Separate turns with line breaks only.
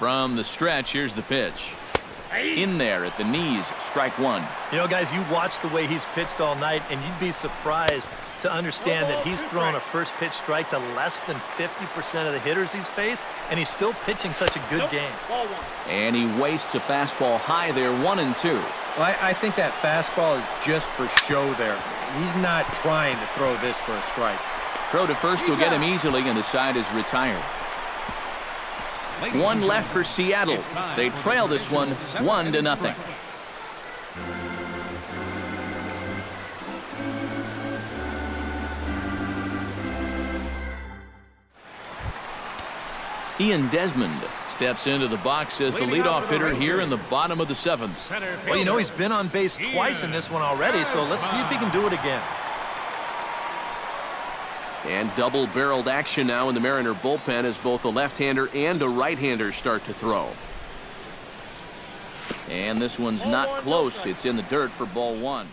From the stretch, here's the pitch. In there at the knees, strike one.
You know, guys, you watch the way he's pitched all night, and you'd be surprised to understand that he's thrown a first pitch strike to less than 50% of the hitters he's faced, and he's still pitching such a good game.
And he wastes a fastball high there, one and two.
Well, I, I think that fastball is just for show there. He's not trying to throw this for a strike.
Throw to first will get him easily, and the side is retired. One left for Seattle. They trail this one one to nothing. Ian Desmond steps into the box as the leadoff hitter here in the bottom of the seventh.
Well, you know, he's been on base twice in this one already, so let's see if he can do it again.
And double-barreled action now in the Mariner bullpen as both a left-hander and a right-hander start to throw. And this one's not close. It's in the dirt for ball one.